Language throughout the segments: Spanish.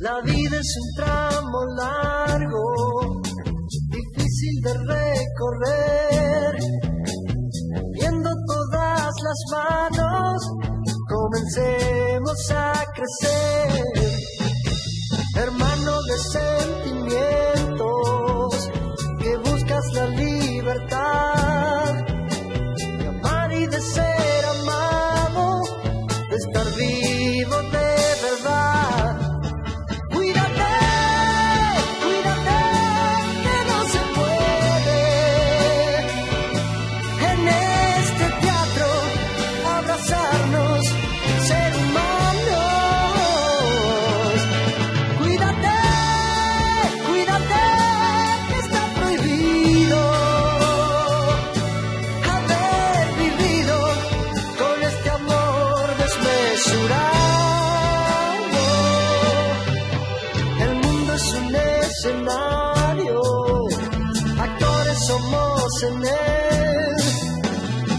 La vida es un tramo largo, difícil de recorrer. Viendo todas las manos, comencemos a crecer. Hermano de sentimientos, en él.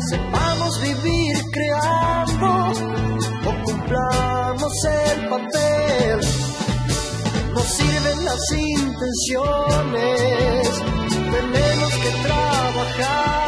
Sepamos vivir creando o cumplamos el papel. No sirven las intenciones, tenemos que tratar.